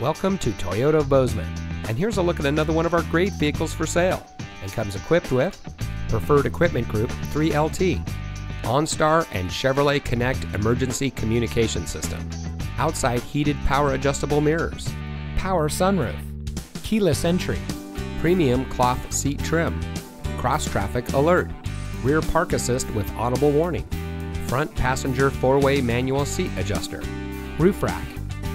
Welcome to Toyota Bozeman, and here's a look at another one of our great vehicles for sale. And comes equipped with Preferred Equipment Group 3LT, OnStar and Chevrolet Connect emergency communication system, outside heated power adjustable mirrors, power sunroof, keyless entry, premium cloth seat trim, cross traffic alert, rear park assist with audible warning, front passenger four way manual seat adjuster, roof rack,